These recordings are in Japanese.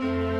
Bye.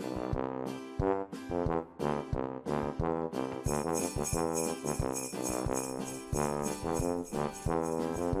Thank you.